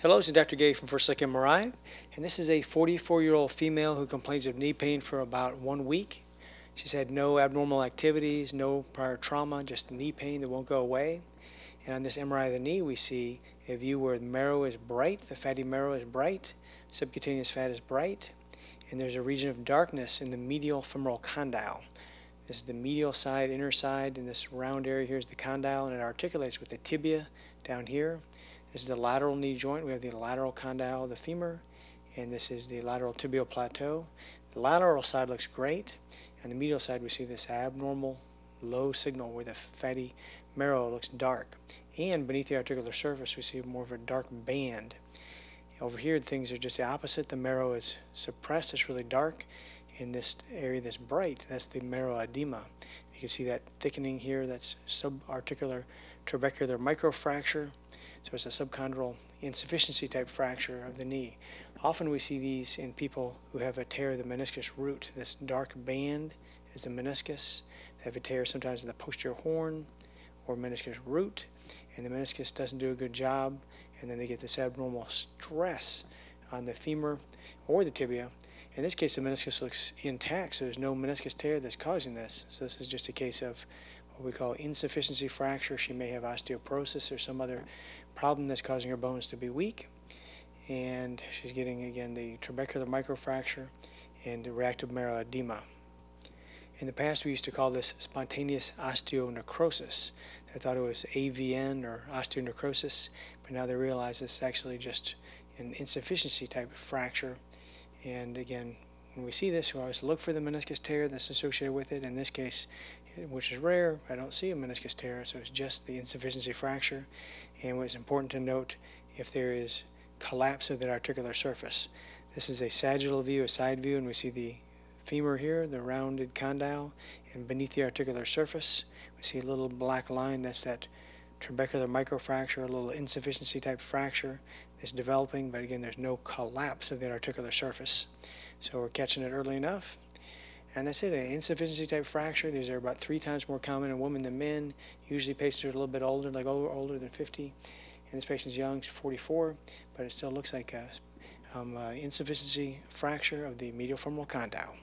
Hello, this is Dr. Gay from First Look MRI, and this is a 44-year-old female who complains of knee pain for about one week. She's had no abnormal activities, no prior trauma, just knee pain that won't go away. And on this MRI of the knee, we see a view where the marrow is bright, the fatty marrow is bright, subcutaneous fat is bright, and there's a region of darkness in the medial femoral condyle. This is the medial side, inner side, and this round area here is the condyle, and it articulates with the tibia down here. This is the lateral knee joint. We have the lateral condyle of the femur, and this is the lateral tibial plateau. The lateral side looks great, and the medial side we see this abnormal low signal where the fatty marrow looks dark. And beneath the articular surface we see more of a dark band. Over here things are just the opposite. The marrow is suppressed, it's really dark, in this area that's bright, that's the marrow edema. You can see that thickening here, that's subarticular trabecular microfracture. So it's a subchondral insufficiency type fracture of the knee. Often we see these in people who have a tear of the meniscus root. This dark band is the meniscus. They have a tear sometimes in the posterior horn or meniscus root, and the meniscus doesn't do a good job, and then they get this abnormal stress on the femur or the tibia, in this case, the meniscus looks intact, so there's no meniscus tear that's causing this. So this is just a case of what we call insufficiency fracture. She may have osteoporosis or some other problem that's causing her bones to be weak. And she's getting, again, the trabecular microfracture and the reactive marrow edema. In the past, we used to call this spontaneous osteonecrosis. They thought it was AVN or osteonecrosis, but now they realize it's actually just an insufficiency type of fracture and again, when we see this, we always look for the meniscus tear that's associated with it. In this case, which is rare, I don't see a meniscus tear, so it's just the insufficiency fracture. And what's important to note, if there is collapse of the articular surface. This is a sagittal view, a side view, and we see the femur here, the rounded condyle, and beneath the articular surface, we see a little black line. That's that trabecular microfracture, a little insufficiency type fracture that's developing, but again, there's no collapse of the articular surface. So we're catching it early enough. And that's it, an insufficiency type fracture. These are about three times more common in women than men. Usually patients are a little bit older, like older, than 50. And this patient's young, 44, but it still looks like a um, uh, insufficiency fracture of the medial femoral condyle.